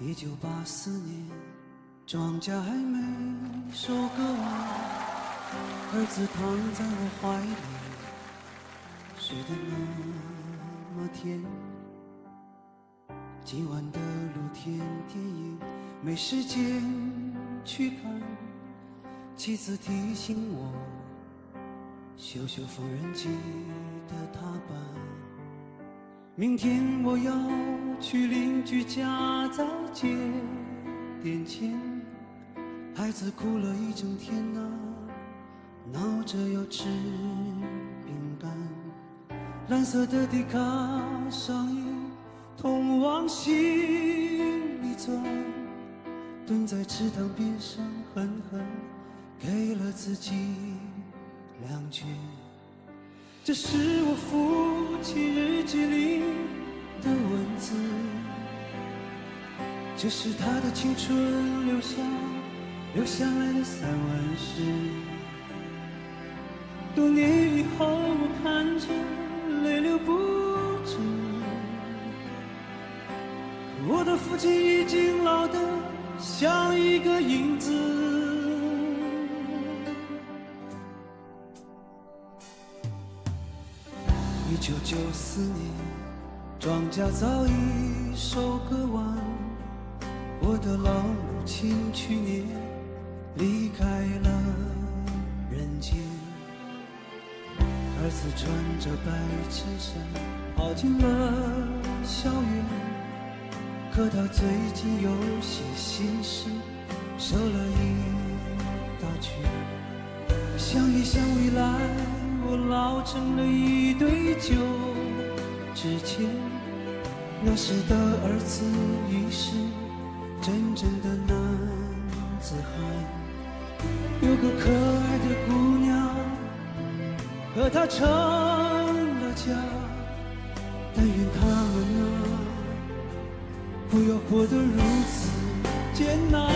一九八四年，庄稼还没收割完，儿子躺在我怀里，睡得那么甜。今晚的露天电影没时间去看，妻子提醒我修修缝纫机的踏板。明天我要去邻居家再借点钱。孩子哭了一整天呐、闹着要吃饼干。蓝色的迪卡上衣通往心里钻，蹲在池塘边上狠狠给了自己两拳。这是我父亲日记里的文字，这是他的青春留下留下来的散文诗。多年以后，我看着泪流不止，我的父亲已经老得像一个影子。一九九四年，庄稼早已收割完，我的老母亲去年离开了人间。儿子穿着白衬衫跑进了校园，可他最近有些心事，瘦了一大圈。想一想未来，我老成了一堆旧纸钱。那时的儿子已是真正的男子汉，有个可爱的姑娘，和他成了家。但愿他们啊，不要活得如此艰难。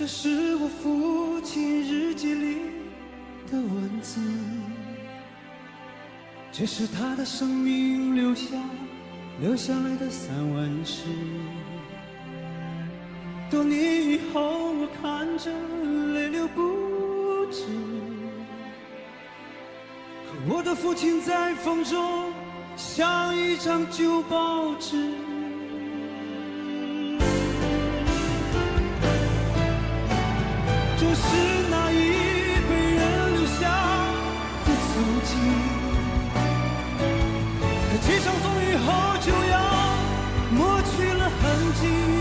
这是我父亲日记里的文字，这是他的生命留下留下来的散文诗。多年以后，我看着泪流不止，可我的父亲在风中像一张旧报纸。可几场风雨后，就要抹去了痕迹。